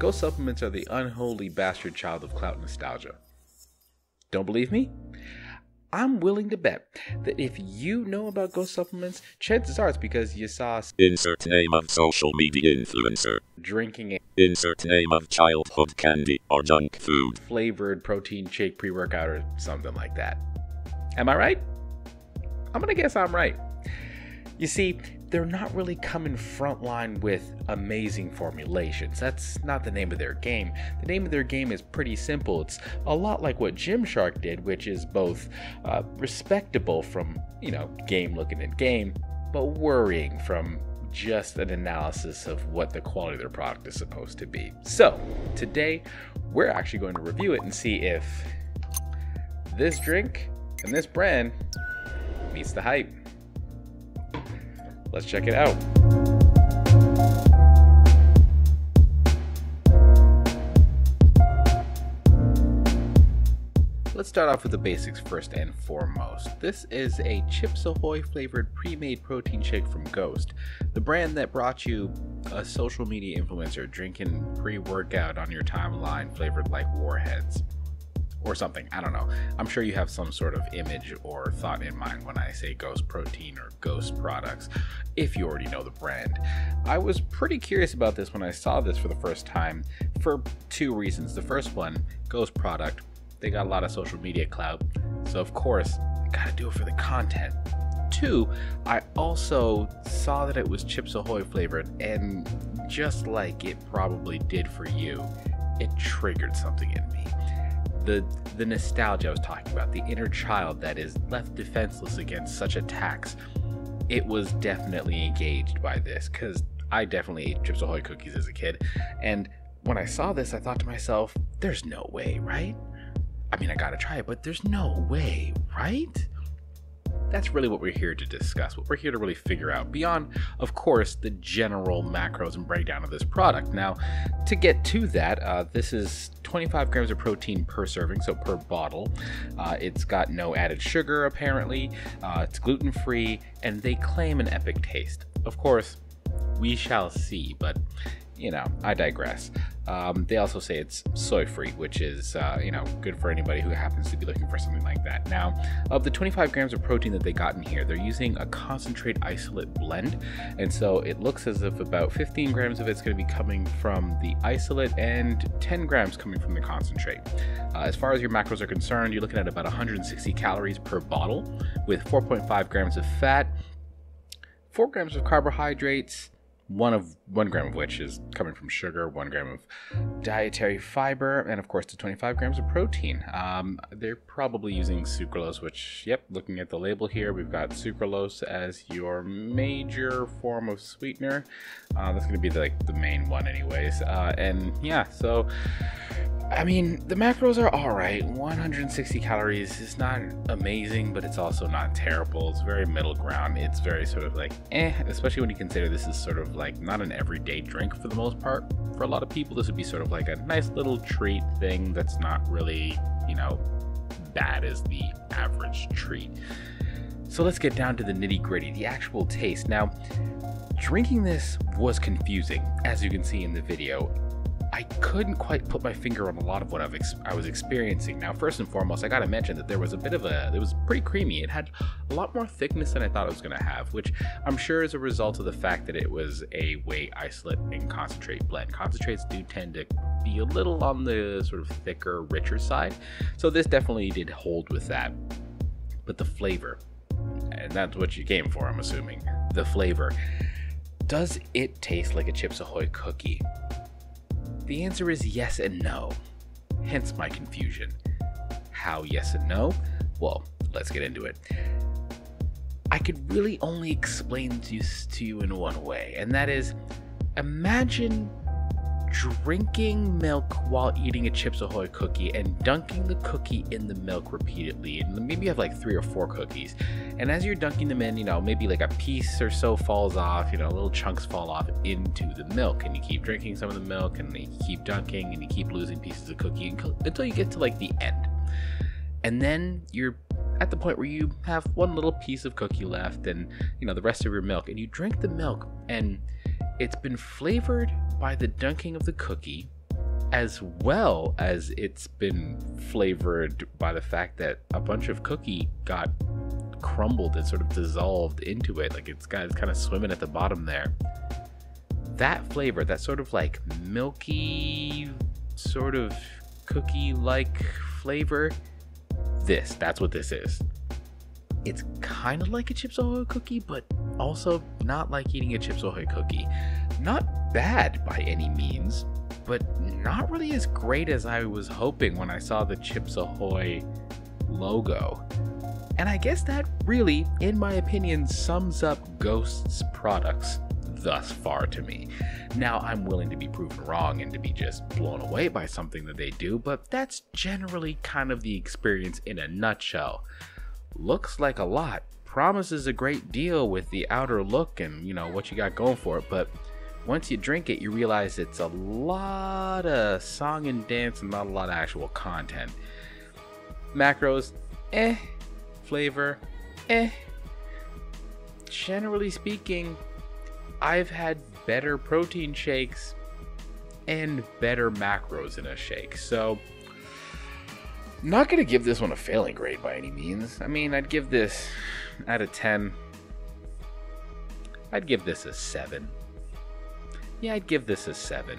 Ghost supplements are the unholy bastard child of clout nostalgia. Don't believe me? I'm willing to bet that if you know about ghost supplements, chances are it's because you saw Insert name of social media influencer. drinking a Insert name of childhood candy or junk food. flavored protein shake pre workout or something like that. Am I right? I'm gonna guess I'm right. You see, they're not really coming frontline with amazing formulations. That's not the name of their game. The name of their game is pretty simple. It's a lot like what Gymshark did, which is both uh, respectable from, you know, game looking at game, but worrying from just an analysis of what the quality of their product is supposed to be. So, today we're actually going to review it and see if this drink and this brand meets the hype. Let's check it out. Let's start off with the basics first and foremost. This is a Chips Ahoy flavored pre made protein shake from Ghost, the brand that brought you a social media influencer drinking pre workout on your timeline flavored like warheads or something. I don't know. I'm sure you have some sort of image or thought in mind when I say Ghost Protein or Ghost products, if you already know the brand. I was pretty curious about this when I saw this for the first time for two reasons. The first one, Ghost product, they got a lot of social media clout, so of course, gotta do it for the content. Two, I also saw that it was Chips Ahoy flavored, and just like it probably did for you, it triggered something in me the the nostalgia I was talking about, the inner child that is left defenseless against such attacks. It was definitely engaged by this because I definitely ate Chips Ahoy cookies as a kid, and when I saw this, I thought to myself, "There's no way, right? I mean, I gotta try it, but there's no way, right?" That's really what we're here to discuss, what we're here to really figure out, beyond, of course, the general macros and breakdown of this product. Now, to get to that, uh, this is 25 grams of protein per serving, so per bottle. Uh, it's got no added sugar, apparently. Uh, it's gluten free, and they claim an epic taste. Of course, we shall see, but you know, I digress. Um, they also say it's soy free, which is, uh, you know, good for anybody who happens to be looking for something like that. Now, of the 25 grams of protein that they got in here, they're using a concentrate isolate blend. And so it looks as if about 15 grams of it's going to be coming from the isolate and 10 grams coming from the concentrate. Uh, as far as your macros are concerned, you're looking at about 160 calories per bottle with 4.5 grams of fat, 4 grams of carbohydrates, one of one gram of which is coming from sugar, one gram of dietary fiber, and of course the 25 grams of protein. Um, they're probably using sucralose, which, yep, looking at the label here, we've got sucralose as your major form of sweetener. Uh, that's going to be the, like the main one, anyways. Uh, and yeah, so I mean, the macros are all right. 160 calories is not amazing, but it's also not terrible. It's very middle ground. It's very sort of like eh, especially when you consider this is sort of like not an everyday drink for the most part. For a lot of people, this would be sort of like a nice little treat thing that's not really, you know, bad as the average treat. So let's get down to the nitty gritty, the actual taste. Now, drinking this was confusing, as you can see in the video. I couldn't quite put my finger on a lot of what ex- I was experiencing. Now, first and foremost, I gotta mention that there was a bit of a, it was pretty creamy. It had a lot more thickness than I thought it was gonna have, which I'm sure is a result of the fact that it was a whey isolate and concentrate blend. Concentrates do tend to be a little on the sort of thicker, richer side, so this definitely did hold with that. But the flavor, and that's what you came for, I'm assuming. The flavor. Does it taste like a Chips Ahoy cookie? The answer is yes and no. Hence my confusion. How yes and no? Well, let's get into it. I could really only explain this to you in one way, and that is imagine drinking milk while eating a Chips Ahoy cookie and dunking the cookie in the milk repeatedly. And maybe you have like three or four cookies. And as you're dunking them in, you know, maybe like a piece or so falls off, you know, little chunks fall off into the milk. And you keep drinking some of the milk and you keep dunking and you keep losing pieces of cookie until you get to like the end. And then you're at the point where you have one little piece of cookie left and, you know, the rest of your milk. And you drink the milk and it's been flavored by the dunking of the cookie as well as it's been flavored by the fact that a bunch of cookie got crumbled and sort of dissolved into it. Like it's got it's kind of swimming at the bottom there. That flavor, that sort of like milky, sort of cookie like flavor, this, that's what this is. It's kind of like a Chips Ahoy cookie, but also not like eating a Chips Ahoy cookie. Not bad by any means, but not really as great as I was hoping when I saw the Chips Ahoy logo. And I guess that really, in my opinion, sums up Ghost's products thus far to me. Now, I'm willing to be proven wrong and to be just blown away by something that they do, but that's generally kind of the experience in a nutshell. Looks like a lot, promises a great deal with the outer look and, you know, what you got going for it, but once you drink it, you realize it's a lot of song and dance and not a lot of actual content. Macros, eh flavor, eh. Generally speaking, I've had better protein shakes and better macros in a shake. So, not going to give this one a failing grade by any means. I mean, I'd give this out of 10. I'd give this a 7. Yeah, I'd give this a 7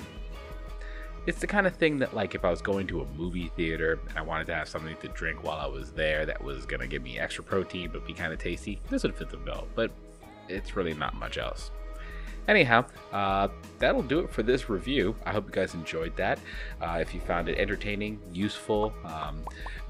it's the kind of thing that like if I was going to a movie theater and I wanted to have something to drink while I was there that was gonna give me extra protein but be kind of tasty, this would fit the bill. But it's really not much else. Anyhow, uh, that'll do it for this review. I hope you guys enjoyed that. Uh, if you found it entertaining, useful, um,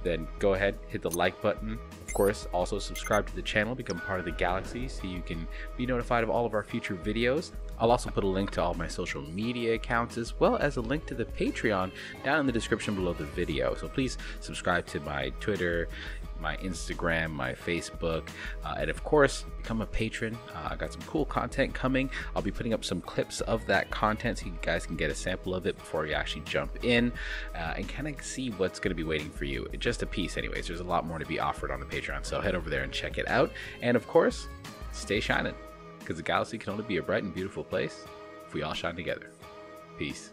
then go ahead, hit the like button. Of course, also subscribe to the channel, become part of the galaxy so you can be notified of all of our future videos. I'll also put a link to all my social media accounts as well as a link to the Patreon down in the description below the video. So please subscribe to my Twitter, my Instagram, my Facebook, uh, and of course, become a patron. Uh, I got some cool content coming. I'll be putting up some clips of that content so you guys can get a sample of it before you actually jump in uh, and kind of see what's going to be waiting for you. Just a piece, anyways. There's a lot more to be offered on the Patreon, so head over there and check it out. And of course, stay shining because the galaxy can only be a bright and beautiful place if we all shine together. Peace.